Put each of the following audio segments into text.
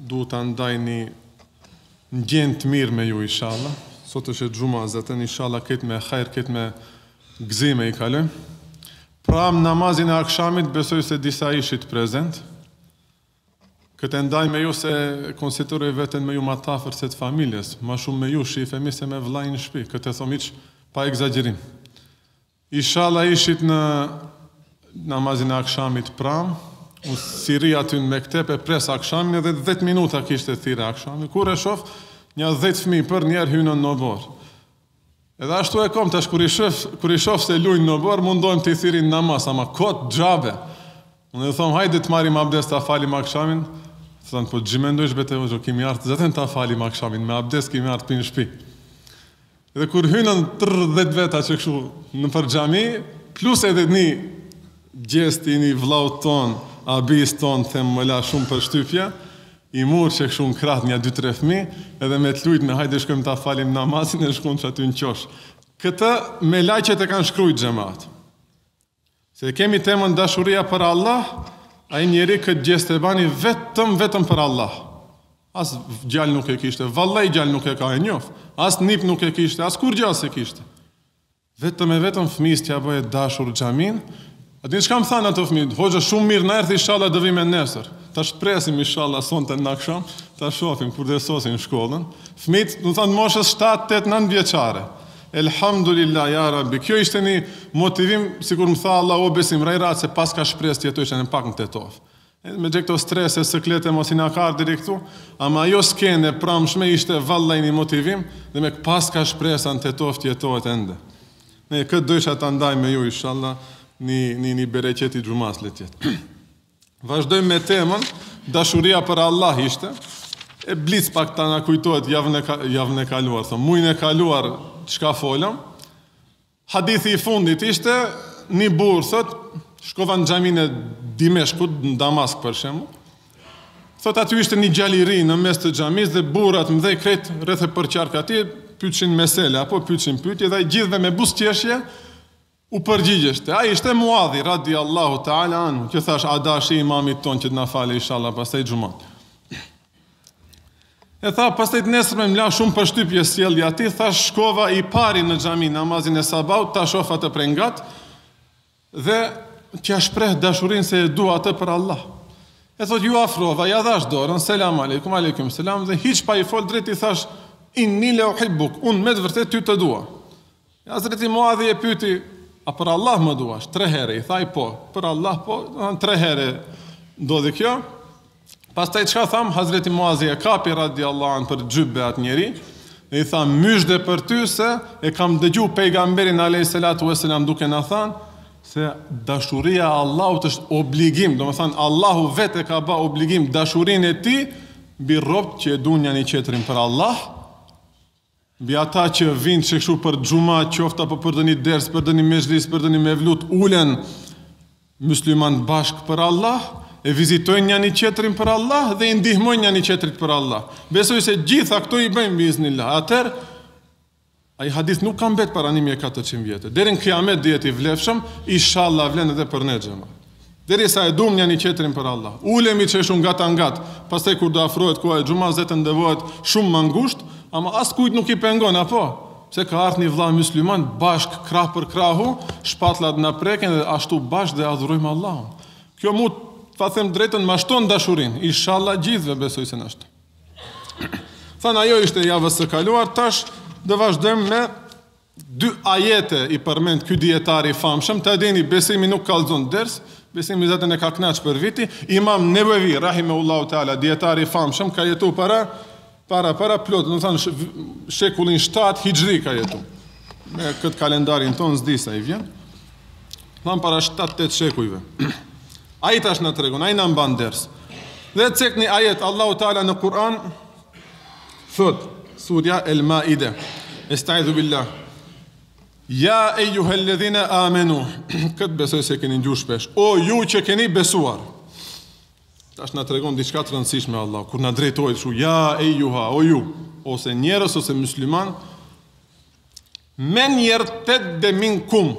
Duhet ta ndaj ni ndjenjë të mirë me ju ishalla. Sot është e xhuma zaten ishalla kejt me hajr kejt me gzime i kalojm. Pram namazin e akshamit besoj se disa ishit prezent. Këtë e ndaj me ju se konsideroj veten me ju ma t'afër se të familjes, ma shumë me ju shifemi se me vllain në shpi, këtë e thom hiç pa ekzagjerim. Ishalla ishit në Namazin e Akshamit pramë, unë si rri aty në Mektep e pres Akshamin edhe 10 minuta kishte thirrë Akshamin, kur e shoh nja 10 fëmijë përnjerë hynën në oborr. Edhe ashtu e kam tash kur i shoh kur i shoh se lujnë në oborr mundohem t'i thirri n'namaz, ama kot xhabe. Unë i thom hajde të marrim abdes ta falim Akshamin, thon po ç'i mendojsh be ti hoxhë, kemi ardhë zaten ta falim Akshamin, me abdes kemi ardhë pi në shpi. Dhe kur hynën tridhjetë veta që kështu nëpër xhami, plus edhe ni gjest i ni vllaut tonë, abisë tonë, them më la shumë përshtypje, i murr që kështu në krah nja dy tre fëmijë, edhe me t'lujt me hajde shkojmë ta falim namazin e shkun qaty në qosh. Këtë melaqet e kanë shkrujt xhemat. Se e kemi temën dashuria për Allah, ai njeri këtë gjest e bani vetëm vetëm për Allah. As djalë nuk e kishte, vallaj djalë nuk e ka e njof. As nip nuk e kishte, as kurgja s'e kishte. Vetëm e vetëm fëmijës t'ja bëje dashur xhamin, A din çka më thanë ato fëmijë? Hoxha shumë mirë na erdhi inshallah do vim e nesër. Ta shpresim inshallah sonte në aksham, ta shohim kur d'e sosin shkollën. Fëmijët, do thotë moshës 7, 8, 9 vjeçare. Elhamdulillah ja rabi kjo ishte ni motivim sikur më tha Allah o Besim rrej rahat se paska shpresë të jetojsh ene pak në Tetovë me gjith këto strese sëklete masi na ka ardhur deri këtu ama ajo skenë e pramshme ishte vallaj ni motivim demek paska shpresa në Tetovë të jetohet ende e këtë dojsha ta ndaj me ju inshallah ni ni ni bereqet i xhumas le të jetë Vazhdojmë me temën, dashuria për Allah ishte, e blic pak të na kujtohet javën e, javën e kaluar, them, mujn e kaluar çka folëm, hadithi i fundit ishte, një burrë, thot, shkova në xhaminë e Dimeshkut, në Damask për shembull, thot aty ishte një gjal i ri në mes të xhamis dhe burrat e mdhej krejt rreth e përqark ati, pytshin mesele, apo pytshin pytje dhe gjithve me buzëqeshje, U përgjigjeshte, ai ishte Muadhi, radijallahu ta'ala anhu, që thash, adashi i imamit ton që të na fale ishala pastaj xhuman. E tha, pastaj të nesërmen m'la shumë përshtypje sjellja ati, tha shkova i pari në xhami namazin e sabahut, ta shof atë prej ngat, dhe t'ja shpreh dashurinë se e dua atë për Allah. E thot, ju afrova, ja dhash dorën, selam aleikum, aleikum selam, dhe hiç pa i fol drejt i thash, inni le uhibbuk, unë me të vërtet ty të dua. Hazreti Muadhi e pyeti, a për Allah më duash? Tre herë i thaj po, për Allah po, domethënë tre herë ndodhi kjo. Pastaj çka tha, Hazreti Muadhi e kapi radiallahu anh për xhybe atë njeri, dhe i tha myzhde për ty se e kam dëgju pejgamberin alayhi salatu wasalam duke na thanë se dashuria e Allahut është obligim, domethënë Allahu vetë e ka ba obligim dashurinë e tij mbi robt që e dun njani qetrin për Allah Mbi ata që vijnë çe kështu për xhuma, qoftë apo për doni ders, për doni mexhlis, për doni mevlut, ulen mysliman bashkë për Allah, e vizitojnë njani tjetrin për Allah dhe i ndihmojnë njani tjetrit për Allah. Besoj se gjitha këto i bëjmë biznillah. Atëherë ai hadith nuk ka mbet para 1400 vjetë. Deri në kiamet do jet i vlefshëm, inshallah vlen edhe për ne xhemat. Derisa e duam njani tjetrin për Allah. Ulemi çështu ngat e ngat, pastaj kur do afrohet koha e xhumas edhe do bohet shumë ma ngusht, ama askujt nuk i pengon, apo? Pse ka ardhur një vëlla mysliman bashkë krah për krahu, shpatullat na preken dhe ashtu bashkë dhe adhurojmë Allahun. Kjo mu ta them drejtën ma shton dashurinë, ishalla gjithëve besoj se na shton. Thanë ajo ishte javës së kaluar, tash do vazhdojmë me Dy ajete i përmend ky dijetar i famshëm, ta dini Besimi nuk kallzon ders, Besimi zaten nuk e ka kapacitetin. Imam Nevevi rahimehullahu teala, dijetar i famshëm ka jetu para para para plot, domethanë shekullin 7 Hixhri ka jetu. Me kët kalendarin ton s'di sa i vjen. Tham para 7-8 shekujve. Ai tash na tregon, ai na mban ders. Dhe cek ni ajet Allahu Teala në Kur'an, Thot, surja El Maide, Estaizu Billah, Ja e ju helledhine amenu, këtë besoj se e keni ndi shpesh, o ju që keni besuar, tash na tregon diçka të rëndësishme Allah, kur na drejtohet shu, ja e juha, o ju, ose njerëz, ose musliman, Men jertedde minkum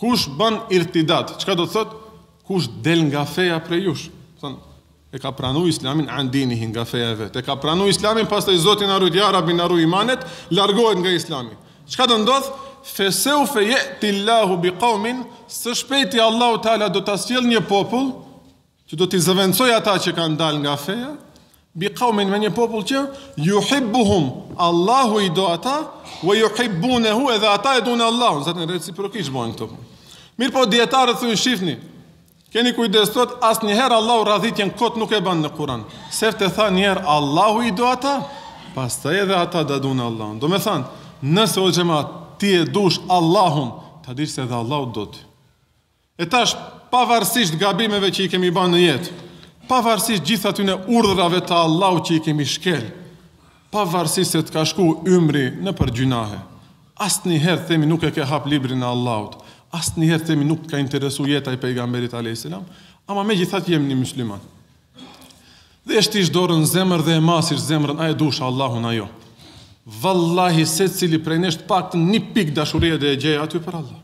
kush ban irtidad çka do të thot kush del nga feja prej jush domethan e ka pranu islamin an dinihi nga feja e vet e ka pranu islamin pastaj zoti na rujt ja rabi na ruj imanet largohet nga islami çka do ndodh fesevfe jetillahu bi qaumin së shpejti allahu taala do ta sjell një popull Që do t'i zëvendësoj ata që kanë dalë nga feja, bi qaumin me një popull që yuhibbuhum, Allahu i do ata, wa yuhibbunahu edhe ata e duan Allahun, zaten reciprokisht bën këto. Mirëpo dijetarët thonë shifni, Keni kujdes thot asnjëherë Allahu radhitjen kot nuk e bën në Kur'an. Sefte tha një herë Allahu i do ata, pastaj edhe ata e dun Allahun. Domethanë, nëse o xhemat ti e dush Allahun, ta dish se edhe Allahu të do. E tash, pavarësisht gabimeve që i kemi ba në jetë, pavarësisht gjithë atyne urdhërave të Allahut që i kemi shkel, pavarësisht se të ka shku ymri nëpër gjynahe, asnjëherë themi nuk e ke hap librin e Allahut, asnjëherë themi nuk të ka interesu jeta e Pejgamberit alejhi selam, ama megjithatë jem një musliman. Dhe e shtish dorën në zemër dhe e masish zemrën, a e dush Allahun ajo. Vallahi secili prej nesh të paktën një pikë dashurie do e gjej aty për Allah.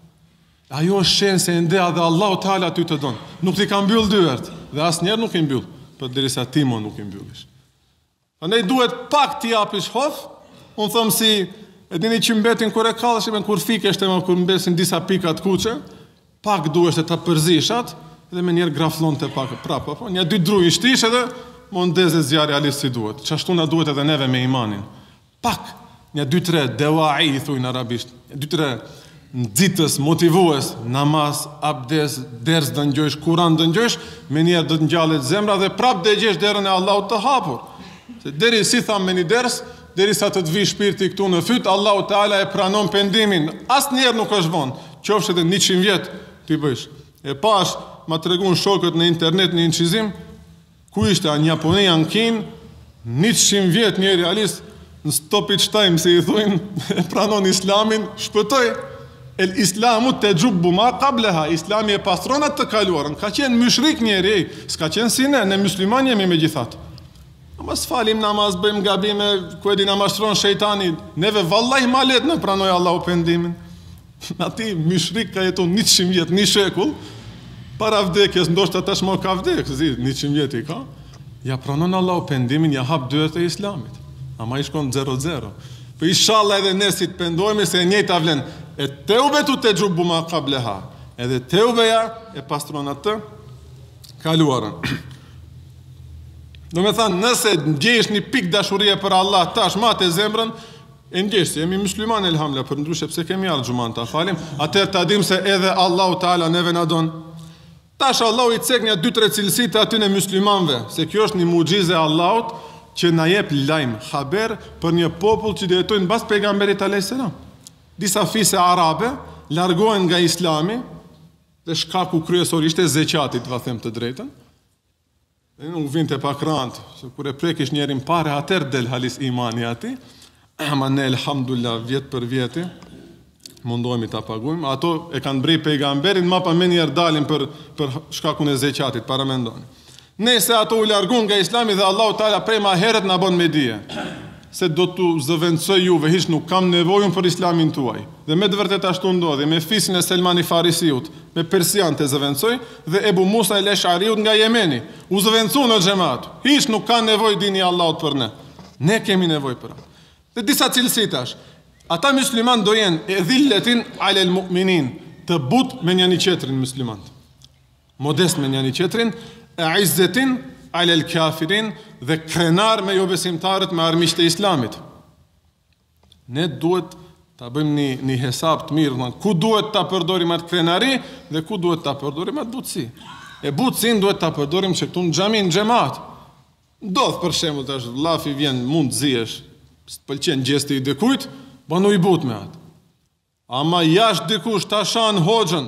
Ajo është shenë se ende edhe Allahu Teala ty të don. Nuk t'i ka mbyll dyert dhe asnjëherë nuk i mbyll, përderisa ti më nuk i mbyllish. Andaj duhet pak t'i japish hov. Un them si e dini që mbetin kur e kallshim e kur fikeshte kur mbesin disa pika të kuqe, pak duheshte ta përzish atë dhe menjëherë graflonte pak prapë apo nja dy dru i shtish edhe mu ndez zjarri halis si duhet. Çashtu na duhet edhe neve me imanin. Pak, nja dy tre dewa'i i thujnë arabisht, nja dy tre nxitës, motivues, namaz, abdes, ders do ngjojsh, kuran do ngjojsh, menjëherë do të ngjallet zemra dhe prap do e gjesh derën e Allahut të hapur. Se deri si thamë me një ders, derisa të të vi shpirti këtu në fyt, Allahu Teala e pranon pendimin. Asnjëherë nuk është vonë, qofsh edhe 100 vjet t'i bëjsh. E pash, ma tregun shokët në internet një incizim, Ku ishte a një japonian, kin, 100 vjet njeri halis, në stoppage time si i thujnë, e pranon islamin, shpëtoi, el islamu texhubu ma kableha, islami e pastron atë të kaluarën, ka qenë myshrik njeri, s'ka qenë si ne, ne musliman jemi megjithatë. Ama s'falim namaz, bëjmë gabime, ku e di na mashtron shejtani, neve vallaj ma lehtë na pranoj Allahu pendimin. Atij myshrik ka jetu 100 vjet, një shekull para vdekjes, ndoshta tashmë ka vdekë, zi 100 vjet i ka. Ja pranon Allahu pendimin, ja hap dyert e Islamit. Ama i shkon 0-0. Po inshallah edhe ne si të pendohemi se e njëjta vlen. E teubetu texhubu ma kableha. Edhe teubeja e pastron atë të kaluarën. Domethanë, nëse ndjesh një pik dashurie për Allah, tash mate zemrën, E ndjesh se, jemi musliman elhamdulillah, përndryshe pse kemi ardh xhuman ta falim, atëherë ta dimë se edhe Allahu Teala neve na don. Tash Allahu i cek nja dy tre cilësi të atyne muslimanëve, se kjo është një muxhize e Allahut që na jep lajm, haber për një popull që do jetojnë mbas pejgamberit alejhi selam. Disa fise arabe largohen nga Islami dhe shkaku kryesor ishte zeqati, t'va them të drejtën. Dhe nuk vinte pak randë, se kur e prekish njerin n'pare, atër del halis imani atij, ama ne elhamdulillah vjet për vjeti mundohemi ta paguajmë. Ato e kanë bre pejgamberin, ma pa menjëherë dalin për për shkakun e zeqatit, paramendoni. Nëse ato u larguan nga Islami dhe Allahu Teala prej ma herët na bën me dije. se do t'u zëvendësoj juve, hiç nuk kam nevojë unë për Islamin tuaj. Dhe me të vërtetë ashtu ndodhi, me fisin e Selmani Farisiut, me persianët e zëvendësoi, dhe Ebu Musa el-Esh'ariut nga Jemeni, u zëvendësuan o xhemat, hiç nuk ka nevojë dini i Allahut për ne. Ne kemi nevojë për atë. Dhe disa cilësi tash, ata myslimanë do jenë edhilletin alel-mu'minin, të butë me njëri-tjetrin myslimanët. Modest me njëri tjetrin, e izzetin alel-kafirin dhe krenar me jobesimtarët, me armiqtë e islamit. Ne duhet ta bëjmë një, një hesab të mirë, ku duhet ta përdorim atë krenari dhe ku duhet ta përdorim atë butësi. E butësin duhet ta përdorim qe këtu në xhami në xhemat. Ndodh për shembull tash llafi vjen mund të zihesh, s'të pëlqen gjesti i dikujt, banu i butë me atë. Ama jasht dikush ta shan hoxhën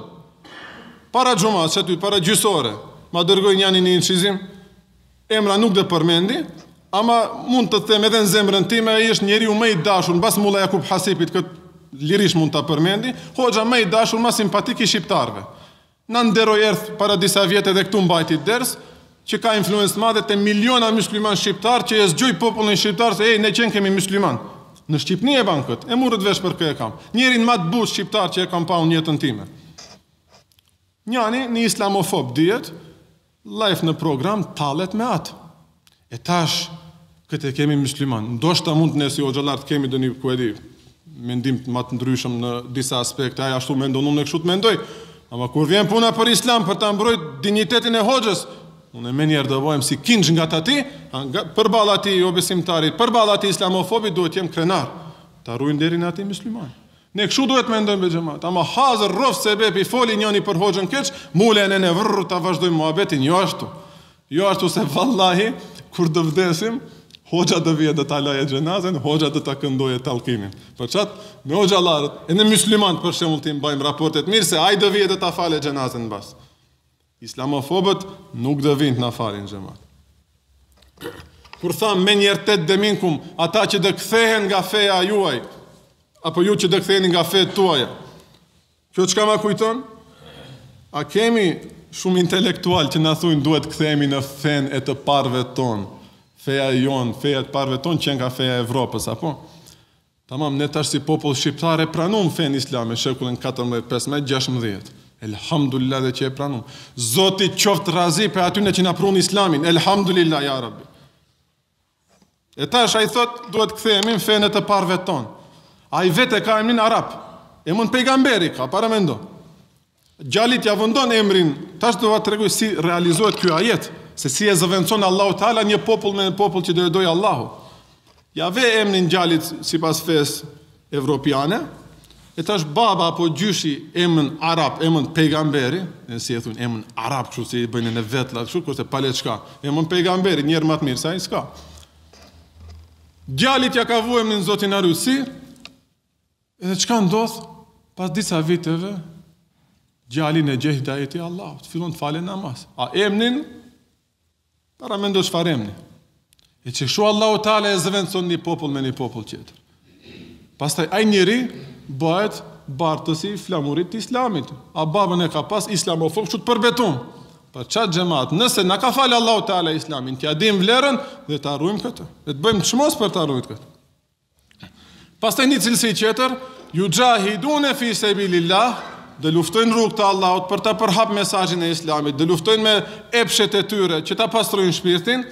para xhumasë aty para gjysë ore ma dërgoi njani një incizim emra nuk do përmendi ama mund të them edhe në zemrën time ai është njeriu ma i dashur mbas mulla Jakup Hasipit kët lirish mund ta përmendi hoxha ma i dashur ma simpatik i shqiptarëve Na nderoi erdh para disa vjete edhe këtu mbajti ders, që ka influencë të madhe te miliona myslimanë shqiptarë që e zgjoi popullin shqiptar se ej ne qenkemi myslimanë. Në Shqipni e banë këtë, e murët vesh për ke e kam. Njerinë ma të butë shqiptar që e kam pa unë jetën time. Njani një islamofob dihet, Live në program tallet me atë. E tash këtë e kemi mysliman. Ndoshta mund ne si hoxhallar të kemi ndonjë ku e di mendim ma të ndryshëm në disa aspekte, ai ashtu mendon unë kështu të mendoj. Ama kur vjen puna për islam për ta mbrojt dinjitetin e hoxhës, unë menjëherë do bëhem si kinxh nga tati, nga përballë atij jobesimtari, përballë atij islamofobi duhet të jem krenar. Ta ruaj nderin e atij myslimani. Ne kshu duhet mendojmë be xhemat, ama hazër rrof sebep i foli njëri për hoxhën keç, mu le ne ne vrr ta vazhdojmë muhabetin jo ashtu. Jo ashtu se vallahi kur do vdesim Hoxha do vijë do ta lajë xhenazën, hoxha do ta këndojë tallkinin. Për çat me hoxhallarët, edhe myslimanët për shembull t'i mbajmë raportet mirë se ai do vijë do ta falë xhenazën mbas. Islamofobët nuk do vinë të na falin xhemat. Kur tha men jertedde minkum, ata që do kthehen nga feja juaj, apo ju që do ktheheni nga fetë tuaja, kjo çka ma kujton? A kemi shumë intelektualë që na thujnë duhet kthehemi në fenë e të parëve tonë, feja jonë, feja e të parëve tonë, qenka feja Evropës, apo? Tamam ne tash si popull shqiptar e pranum fenë islame shekullin katërmbëdhjetë pesëmbëdhjetë gjashtëmbëdhjetë Elhamdulillah dhe që e pranum Zoti qoftë razi për atyne që na prunë islamin Elhamdulillah ja rabbi E tash ai thot duhet kthehemi në fenë e të parëve tonë Ai vetë e ka emrin arab E mund pejgamberi ka paramendo Djalit ja vendon emrin, tash do va tregoj si realizohet ky ajet, se si e zëvendëson Allahu Teala një popull me një popull që do e doj Allahu. Ja ve emrin djalit sipas fesë evropiane, e tash baba apo gjyshi emën arab, emën pejgamberi, e si e thonë emën arab, kështu si i bëjnë në vetla, kështu kurse pale çka. Emën pejgamberi, njeri ma të mirë sa ai s'ka. Djalit ja ka vu emrin Zotin Arusi, Edhe çka ndodh pas disa viteve djalin e gjen hidajeti i Allahut, fillon të falë namaz. A emnin? Paramendo çfarë emni. E qeshtu Allahu Teala e zëvendëson një popull me një popull tjetër. Pastaj ai njeri bëhet bartës i flamurit të islamit. A babën e ka pas islamofob të përbetum. Për qat xhemat, nëse na ka fal Allahu Teala islamin, t'ia dim vlerën dhe ta rujmë këtë. Dhe të bëjmë çmos për ta rujt këtë. Pastaj një cilësi tjetër, juxhahidune fi sebilillah, dhe luftojnë rrugë të Allahut për ta përhap mesazhin e islamit, dhe luftojnë me epshet e tyre që ta pastrojnë shpirtin,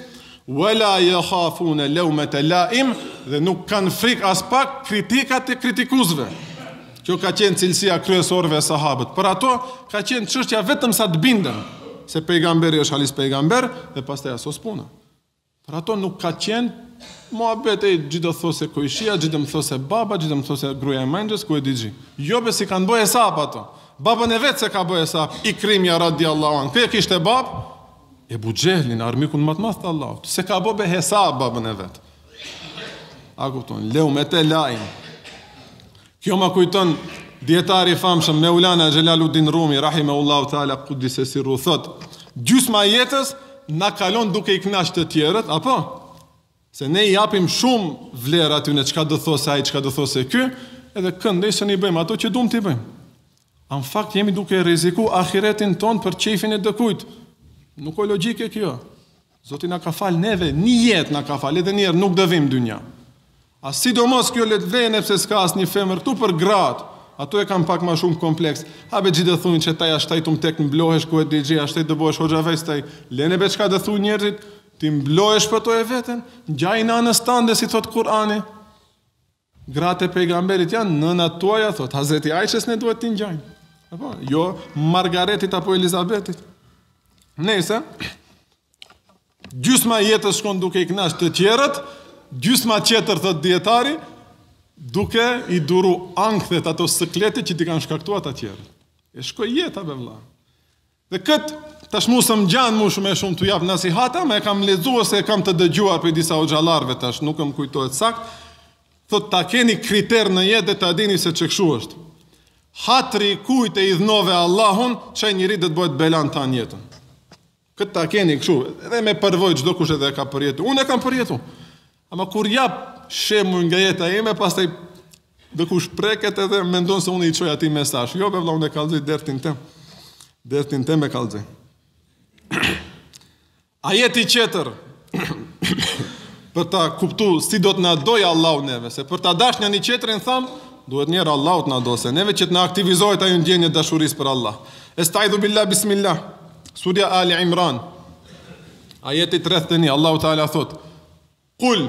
ve la jehafune leumete laim, dhe nuk kanë frikë aspak kritikat e kritikuesve. Kjo ka qenë cilësia kryesore e sahabëve. Për ato ka qenë çështja vetëm sa të binden, se pejgamberi është halis pejgamber, dhe pastaj u sos puna. Për ato nuk ka qenë muhabet ej çi do thosë kojshia, çi do më thosë baba, çi do më thosë gruaja e mëngjes, ku e di çi. Jo be s'i kanë bo hesap ato. Babën e vet s'e ka bo hesap, Ikrimja radiallahu anhu. Kë e kishte babë? Ebu Xhehlin, armikun më të madh të Allahut. S'e ka bo hesap babën e vet. A kupton? Leumete laim. Kjo ma kujton dijetari i famshëm Meulana Xhelaluddin Rumi rahimehullahu taala kuddise sirruhu thotë, gjysma e jetës na kalon duke i kënaq të tjerët, apo? Se ne i japim shumë vlerë atyne çka do thosë ai, çka do thosë ky, edhe këndej s'i bëjmë ato që dum t'i bëjmë. A në fakt jemi duke rreziku ahiretin tonë për qejfin e dikujt. Nuk o logjike kjo. Zoti na ka fal neve një jetë na ka fal edhe një herë nuk do vijm n'dynja. A sidomos kjo le të vjen pse s'ka asnjë femër tu për gratë. Ato e kanë pak më shumë kompleks. A be çi do thonë që taj ashtaj tum tek mblohesh ku e di çi ashtaj do bëhesh hoxha vestaj. Lene be çka do thonë njerëzit? Ti mblohesh për to e veten, ngjaj nanës tande si thotë Kurani. Gratë e pejgamberit janë nënat tuaja, thotë, Hazreti Aishës ne duhet t'i ngjajmë. Apo, jo Margaretit apo Elizabetit. Nëse gjysma e jetës shkon duke i kënaqur të tjerët, gjysma tjetër thotë dijetari, duke i duru ankthet ato sëklete që t'i kanë shkaktuar ata tjerët. E shkoi jeta be vëlla. Dhe kët tash mu s'më gjan mu shumë e shumë t'u jap nasihata, ma e kam lexuar se e kam dëgjuar prej disa hoxhallarëve tash, nuk më kujtohet saktë. Thotë ta keni kriter në jetë dhe ta dini se qe kshu është. Hatri kujt e idhnove Allahun, qaj njeri do të bëhet bela tan jetën. Kët ta keni kshu, edhe me përvojë çdo kush edhe e ka përjetu. Unë e kam përjetu. Ama kur jap shembuj nga jeta ime, pastaj dikush preket edhe mendon se unë i çoj atij mesazh. Jo, vëlla, unë e kallëzoj dertin tem. Dertin tem e kallëzoj. Ajeti qeter për ta kuptu si do të na dojë Allahu neve, se për ta dash një njëri tjetrin thamë, duhet njerë Allahu të na dojë neve që të na aktivizohet ajo ndjenjë e dashurisë për Allah. Esteidhu billah bismillah. Surja Ali Imran. Ajeti 31, Allahu Teala thot: Kul,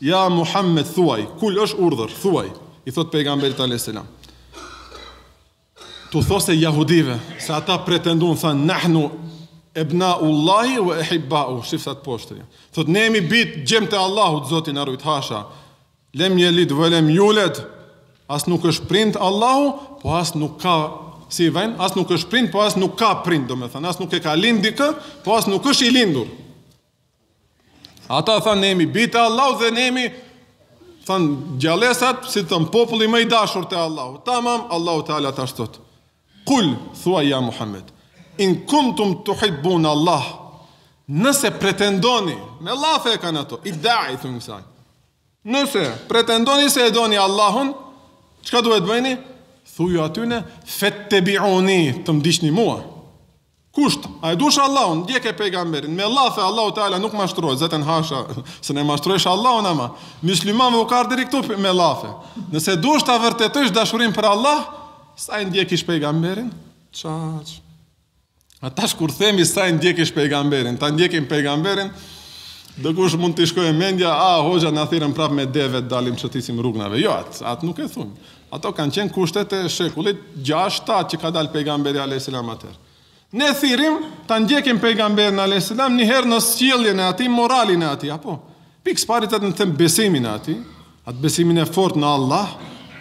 ja Muhammed, thuaj, kul është urdhër, thuaj, i thot pejgamberit alayhis salam. Ti thuju jahudive se ata pretendojnë se nahnu ebnaullahi wa ehibbauhu, shif sa poshtërsi. Thot ne jemi bijtë, djemtë e Allahut, Zoti na rujt hasha. Lem yelid wa lem yulad. As nuk është prind Allahu, po as nuk ka si vend, as nuk është prind, po as nuk ka prind, domethënë as nuk e ka lind dikë, po as nuk është i lindur. Ata thanë ne jemi bij te Allahu dhe ne jemi thanë gjallesat si të thom populli ma i dashur te Allahu. Tamam, Allahu Teala tash thot. Kul, thuaj ja Muhammed, in kuntum tuhibbun Allah, nëse pretendoni, me llafe e kanë ato, i daj, thëmë saj, nëse pretendoni se e doni Allahun, qka duhet bëjni? Thuju atyne, fettebiuni, të m'ndiqni mua. Kusht, a e dush Allahun, ndjeke pejgamberin, me llafe Allahu Teala nuk mashtrohet, zëten hasha, sen e mashtrojsh Allahun ama, myslimanve u karë deri këtu me llafe. Nëse dush ta vërtetojsh dashurin për Allah, sa e ndjekish pejgamberin, qaq. A tash kur themi sa e ndjekish pejgamberin, ta ndjekim pejgamberin, dikush mund t'i shkojë mendja, a, hoxha na thirrën prap me deve, dalim shëtisim rrugnave. Jo, atë ata nuk e thonë. Ato kanë qenë kushtet e shekullit gjashtë shtatë që ka dalë pejgamberi alayhis salam atëherë. Ne thirrim ta ndjekim pejgamberin alayhis salam një herë në sjelljen e atij, moralin e atij, apo pikësëpari të themi besimin e atij, atë besimin e fortë në Allah,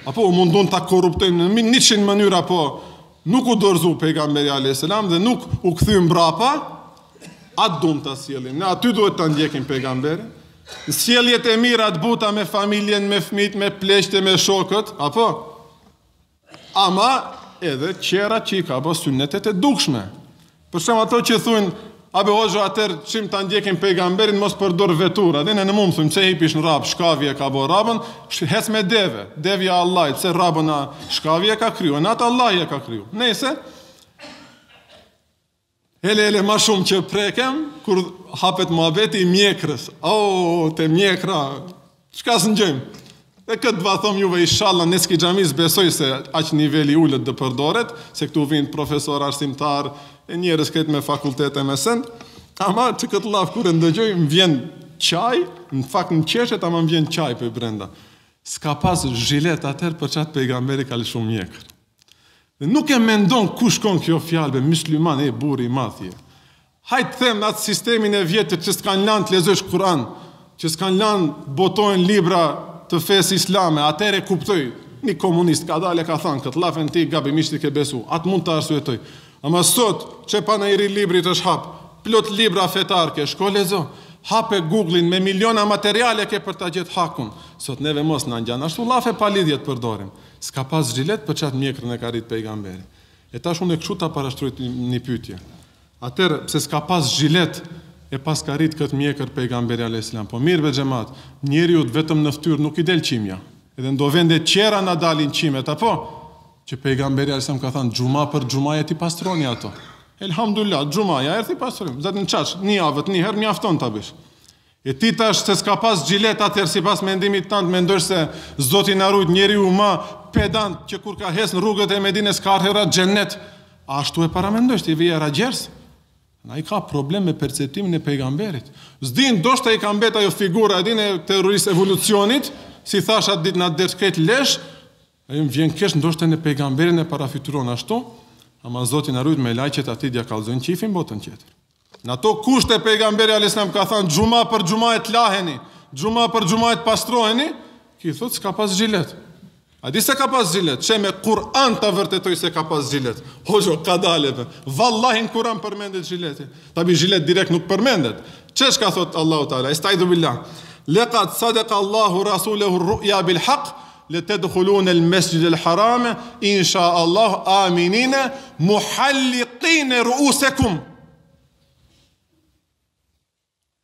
apo u mundun ta korruptojnë në 100 mënyra, po nuk u dorëzu pejgamberi alayhis salam dhe nuk u kthye mbrapa, atë duam ta sjellim. Ne aty duhet ta ndjekim pejgamberin. Sjelljet e mira të buta me familjen, me fëmijët, me pleqtë e me shokët, apo? Ama edhe qera që i ka bë sunnetet e dukshme. Për shembull ato që thonë A be hoxha atherë qi ta ndjekim pejgamberin mos përdor vetura. Dhe ne në mund thonë, pse hipish në rrabë, shkavi e ka bo rrabën, hec me deve, devja e Allahit, se rrabën a shkavi e ka kriju, e atë Allahi e ka kriju. Nejse, Hele hele ma shumë që prekem, kur hapet muhabeti i mjekrës. O, oh, te mjekra, çka s'ngjojmë? E këtë do va thom juve ishalla në kit xhami s'besoj se aq niveli i ulët do përdoret, se këtu vijnë profesor arsimtar e njerëz krejt me fakultete me send, ama që këtë llaf kur e ndëgjoj më vjen qaj, në fakt më qeshet ama më vjen qaj për brenda. S'ka pas zhilet atherë për qatë pejgamberi ka lëshu mjekër. Dhe nuk e mendon ku shkon kjo fjalë be mysliman e burri i madh je. Hajt themi në atë sistemin e vjetër që s'kan lanë të lexosh Kur'an, që s'kan lanë botojnë libra të fesë islame, atëherë kuptoj. Një komunist ka dalë ka thënë këtë llaf e ti gabimisht i ke besu. Atë mund ta arsyetoj. Ama sot qe panairi i librit është hap, plot libra fetar ke, shko lexo. Hape Google-in me miliona materiale ke për ta gjet hakun. Sot neve mos na ngjan ashtu llafe pa lidhje të përdorim. Ska pas xhilet për qat mjekrën e ka rrit pejgamberi. E tash unë kshu ta parashtroj ni pytje. Atëherë pse ska pas xhilet e paska rrit kët mjekër pejgamberi alejhi selam. Po mir be xhemat, njeriut vetëm në ftyr nuk i del qimja. Edhe ndo vende tjera na dalin qimet apo? Që pejgamberi alejhi selam ka than xhuma për xhumaje t'i pastroni ato. Elhamdulilah xhumaja erdh t'i pastrojm. Zatën qaq, n'javët ni herë mjafton ta bish. E ti tash se ska pas xhilet atëherë sipas mendimit tënd mendosh se zoti na rujt njeriu ma pedant që kur ka hec në rrugët e Medines ka ardh era xhennet ashtu e paramendosh t'i vij era djers ai ka problem me perceptimin e pejgamberit s'di ndoshta i ka mbet ajo figura e din e teorisë evolucionit si thash atë ditë në ders krejt lesh ai më vjen keq ndoshta dhe pejgamberin e parafytyron ashtu ama zoti na rujt melaqet atij do ia kallzojnë qefin botën tjetër Në ato kushte pejgamberi alayhis salam ka thënë xhuma për xhumaje të laheni, xhuma për xhumaje të pastroheni, ki thotë s'ka pas xhilet. A di se ka pas xhilet? Qe me Kur'an ta vërtetoj se ka pas xhilet. Hoxho kadale be. Vallahi në Kur'an përmendet xhileti. Tabi xhilet direkt nuk përmendet. Qe çka thot Allahu Teala? Estaizu billah. Laqad sadaqa Allahu rasulahu ar-ru'ya bil haqq Le tedhulune el mesjide el harame insha Allah aminine muhalliqine ruusekum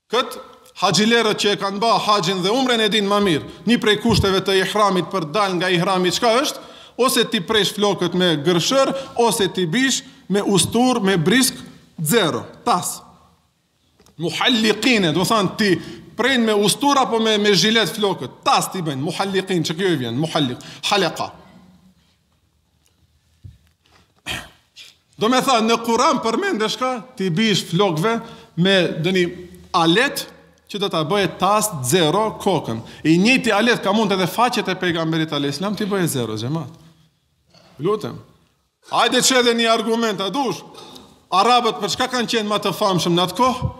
Këtë haxhilerët që e kanë ba haxhin dhe umren e din ma mirë. Një prej kushteve të ihramit për dal nga ihrami çka është, ose t'i presh flokët me gërshër, ose t'i bish me ustur, me brisk, zero, tas. Muhalliqine, domethënë t'i prejnë me ustur apo me, me zhilet flokët. Tas t'i bëjnë, muhalliqin, që kjo i vjen, muhalliq, haleka. Do me thënë, në Kuran përmendeshka, t'i bish flokëve me doni alet që do ta bëjë tas zero kokën. I njëjti alet ka mund edhe faqet e pejgamberit a.s. t'i bëjë zero, xhemat. Lutem. Hajde çe edhe një argument a dush. Arabët për çka kanë qenë më të famshëm në atë kohë?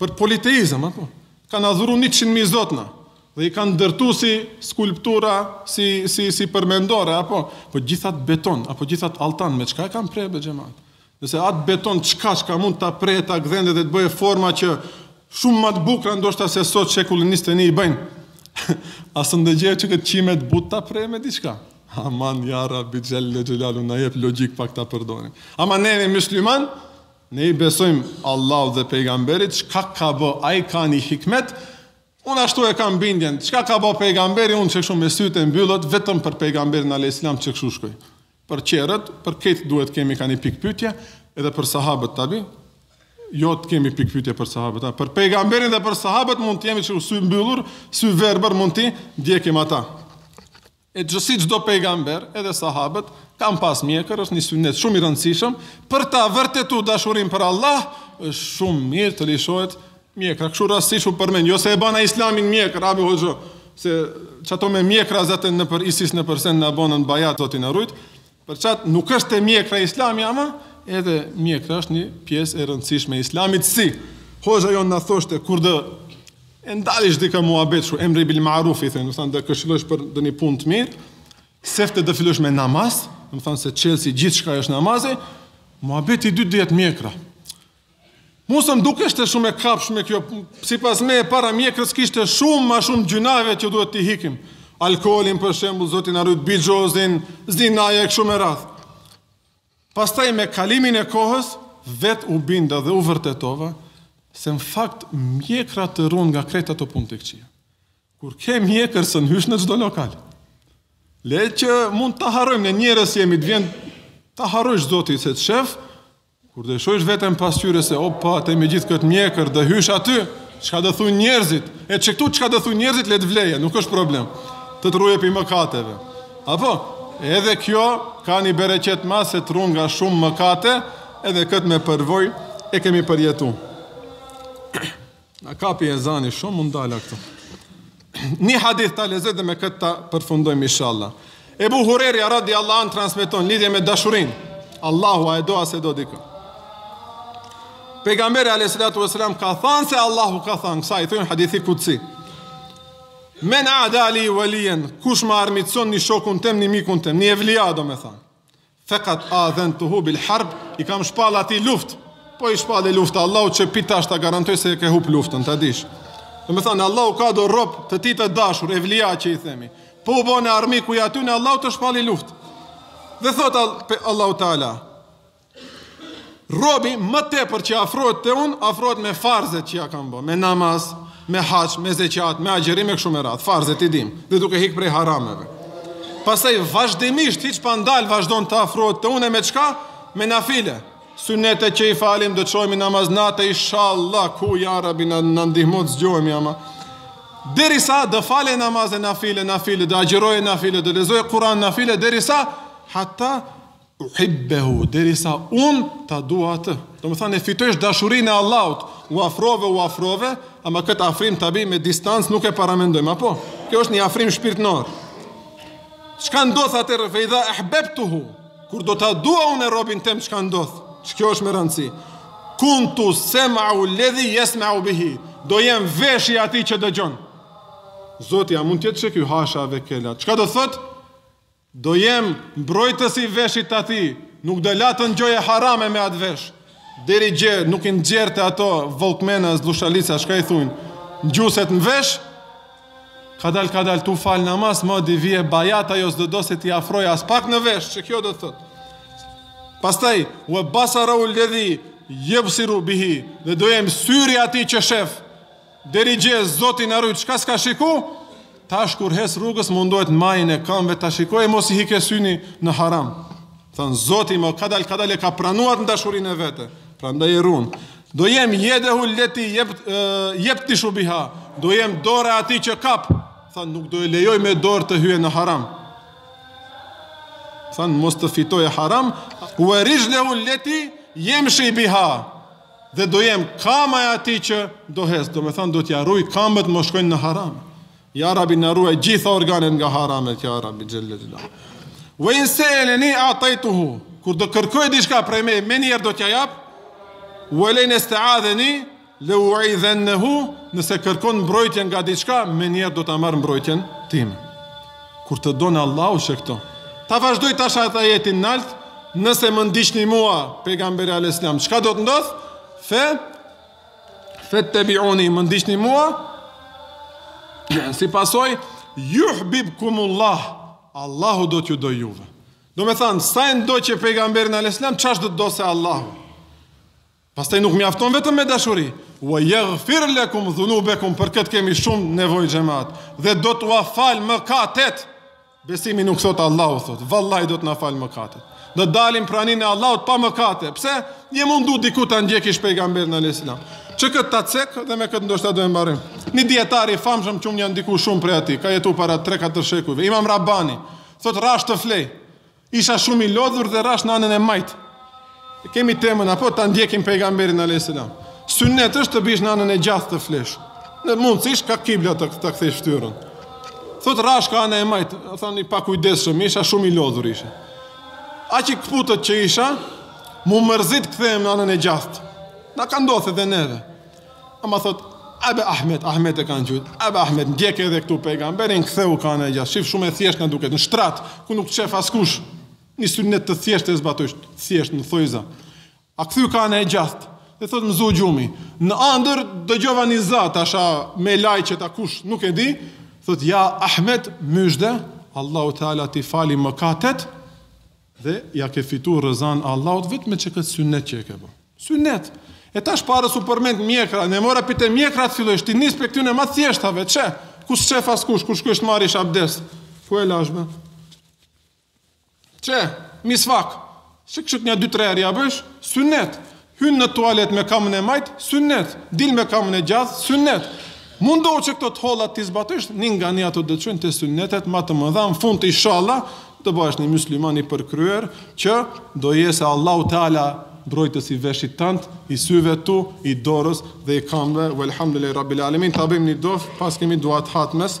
Për politeizëm, apo? Kanë adhuru 100.000 zotna dhe i kanë ndërtu si skulptura, si si si përmendore, apo po gjith at beton, apo gjith at altan me çka e kanë prerë be xhemat. Nëse at beton çka çka mund ta prejë ta gdhendë dhe të bëjë forma që shumë më të bukura ndoshta se sot shekullin 21 i bëjnë. A s'e ndëgjej që këto qime t'buta preh me diçka. Aman ja Rabbi xhelle xhelalu na jep logjikë pak ta përdorim. Ama ne jemi mysliman, ne i besojmë Allahut dhe pejgamberit, çka ka bë, ai ka një hikmet. Unë ashtu e kam bindjen, çka ka bë pejgamberi, unë çe kshu me sytë e mbyllët vetëm për pejgamberin alayhis salam çe kshu shkoj. Për tjerët, për këtë duhet kemi ka një pikëpyetje edhe për sahabët tabi. Jo të kemi pikëpyetje për sahabët, a për pejgamberin dhe për sahabët mund të jemi kshu sy mbyllur, sy verbër mund t'i ndjekim ata. E çe si çdo pejgamber, edhe sahabët kanë pas mjekër, është një sunnet shumë i rëndësishëm për ta vërtetu dashurinë për Allah, është shumë mirë të lishohet mjekra. Kështu rastësisht u përmend, jo se e bana islamin mjekër, abi hoxhë, se çato me mjekra zatën nëpër ISIS nëpër send na bënën bajat zoti na rujt. Për çat nuk është e mjekra islami ama edhe mjekra është një pjesë e rëndësishme e islamit si hoxha jonë na thoshte kur do e ndalish dikë muhabet kshu emri bil maruf i thënë, domethan ta këshillosh për ndonjë punë të mirë, sefte do fillosh me namaz, domethënë se çelësi gjithçka është namazi, muhabeti i dytë do jetë mjekra. Mu s'më dukeshte shumë e kapshme kjo, sipas meje para mjekrës kishte shumë ma shumë gjynahe që duhet t'i hikim. Alkoolin për shembull, zoti na rujt bixhozin, zinaja e kështu me radhë. Pastaj me kalimin e kohës vet u binda dhe u vërtetova se në fakt mjekra të rrun nga krejt ato punë të këqija. Kur ke mjekër s'e hysh në çdo lokal. Le që mund ta harrojmë ne njerëz jemi të vjen ta harrojsh zoti se të shef, Kur do shojsh veten pasqyre se opa ti me gjithë këtë mjekër do hysh aty, çka do thujn njerëzit? E çe këtu çka do thujn njerëzit le të vlejë, nuk është problem. Të të rruje pi mëkateve. A po edhe kjo ka një bereqet masi të rrun nga shumë mëkate, edhe këtë me përvojë e kemi përjetu. Na kapi ezani shumë u ndala këtu. Një hadith ta lexoj dhe me këtë ta përfundojmë inshallah. Ebu Hurejra radi Allah na transmeton lidhje me dashurinë. Allahu a e do a s'e do dikë. Pejgamberi a.s. ka thanë se Allahu ka thanë, kësaj i thujnë hadithi kudsi. Men ada li velijen, kush ma armiqëson një shokun tem, një mikun tem, një evlia do me thanë. Fekat adhentuhu bil harb, i kam shpall atij luft, po i shpalle luftë, Allahu që pi tashi ta garantoj se e ke hup luftën, ta dish. Do me thënë, Allahu ka do rob të tij të dashur, evlija që i themi, po u bane armiku i atyne Allahu të shpalli luftë. Dhe thot Allahu teala, Robi më tepër që afrohet te unë, afrohet me farzet që ia kam bë, me namaz, me haxh, me zekat, me agjërim e kështu me radhë. Farzet i dim, dhe duke hik prej harameve. Pastaj vazhdimisht hiç pa ndal vazhdon të afrohet te unë me çka? Me nafile. Sunnete që i falim do çohemi namaz natë inshallah ku ja Rabbi na, na ndihmon të zgjohemi ama. Derisa do falë namazin nafile, nafile, do agjërojë nafile, do lexojë Kur'an nafile derisa hatta uhibbehu derisa un ta dua atë do me thanë e fitojsh dashurinë e Allahut u afrove u afrove ama këtë afrim tabi me distancë nuk e paramendojmë apo kjo është një afrim shpirtënor çka ndodh atëherë fe idha ahbabtuhu kur do ta dua unë robin tim çka ndodh ç'kjo është me rëndësi kuntu sema'u alladhi yasma'u bihi do jem veshi i atij që dëgjon Zoti a mund të jetë veshi hasha ve kela çka do të thotë Do jem mbrojtës i veshit të atij, nuk do e la të ngjoje harame me atë vesh. Deri dje nuk i nxjerrte ato vokmena e sllushalica, çka i thujnë, ngjuset n'vesh, kadal kadal tu fal namaz, madje i vie bajat ajo s'do do se t'i afroj aspak në vesh, që kjo do të thotë. Pastaj, wa basarahu alladhi yubsiru bihi, dhe do jem syri i atij që shef. Deri dje zoti na ruajt çka s'ka shiku tash kur hec rrugës mundohet në majën e këmbëve ta shikojë mos i hike syni në haram thënë zoti ma kadal kadal e ka pranuar në dashurinë e vete prandaj e run do jem jedehu leti jebtishu biha do jem dora atij që kap thënë nuk do e lejoj me dorë të hyjë në haram thënë mos të fitojë haram ue rixhlehu leti jemshi biha Dhe do jem kama e atij që do hec, do me thënë do t'ia ruj kamët mos shkojnë në haram. Ja Rabbi na ruaj gjitha organet nga haramet, ja Rabbi xhel-le xhelal. Ve in seeleni atajtuhu, kur do kërkoj diçka prej me, me njerë do t'ja jap, ve lein isteadheni, le uidhennehu, nëse kërkon mbrojtjen nga diçka, menjiherë do ta marr n'mbrojtjen tim. Kur të donë Allahu qe këto. Ta vazhdoj tash atë ajetin nalt, nëse më ndiqni mua, pejgamberi alayhis salam, çka do të ndodh? Fe fattabi'uni, më ndiqni mua. Si pasoj, yuhibbukumullah. Allahu do t'ju dojë juve. Do me thanë, sa e ndjek pejgamberin alayhis salam, çaq do të dojë se Allahu. Pastaj nuk mjafton vetëm me dashuri, wa yaghfir lakum dhunubakum, për këtë kemi shumë nevojë xhamat dhe do t'ua fal mëkatet. Besimi nuk thot Allahu thot, vallahi do të na fal mëkatet. Do dalim pranin e Allahut pa mëkate. Pse? Je mundu diku ta ndjekësh pejgamberin alayhis salam. Qe këtë ta cek dhe me këtë ndoshta do e mbarim. Një dietar i famshëm që unë jam ndikuar shumë prej atij, ka jetu para 3-4 shekujve, Imam Rabbani, thot rash të flej. Isha shumë i lodhur dhe rash në anën e majtë. E kemi temën apo ta ndjekim pejgamberin alayhis salam. Sunnet është të bish në anën e gjathtë të flesh. Mundësisht ka kibla ta kthesh fytyrën. Thot rash ka ana e majtë, thon i pakujdesshëm, isha shumë i lodhur isha. Aq i kputët që isha, m'u mërzit të kthehem në anën e gjathtë. Na ka ndodh edhe neve. Ama thot Ebe Ahmet, Ahmet e kanë qujt. Ebe Ahmet, ndjeke edhe këtu pejgamberin, ktheu ka ana e gjathtë. Shif shumë e thjesht na duket, në shtrat, ku nuk të shef askush. Një sunet të thjesht ta zbatojsh, thjesht në thojza. A kthy ka ana e gjathtë. Dhe thot më zu gjumi, në andër dëgjova një za, tash a melaqet a kush, nuk e di. Thot, ja Ahmet, myzhde, Allahu Teala t'i fali mëkatet, Dhe ja ke fitu rizan e Allahut veç me qe këtë synet që e ke bo. Synet! E tash parez u përmend mjekra, ne mos hip te mjekra të fillojsh, ti nis prej këtyne ma thjeshtave, qe? Ku s'të shef askush, kur shkojsh të marrish abdes? Ku e lamë? Qe, Misvak! Çik çik nja dy tre herë ja bësh? Synet! Hyn në tualet me kamën e majtë, Sunnet, dil me kamën e gjathtë, Sunnet. Mundohu qe këto të holla t'i zbatojsh, një nga një ato do të çojnë te sunnetet më të mëdha në fund ishalla do bëhesh një musliman i përkryer që do jesë Allahu Teala mbrojtës i veshit tënd, i syve tu, i dorës dhe i kamëve. Velhamdulillahi rabbil alamin. Ta bëjmë një dov, pas kemi duat hatmes.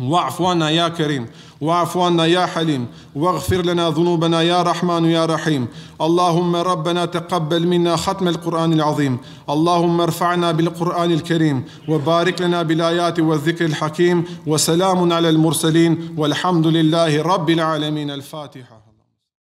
وعفونا عنا يا كريم وعفونا عنا يا حليم واغفر لنا ذنوبنا يا رحمن يا رحيم اللهم ربنا تقبل منا ختم القرآن العظيم اللهم ارفعنا بالقرآن الكريم وبارك لنا بالآيات والذكر الحكيم وسلام على المرسلين والحمد لله رب العالمين الفاتحة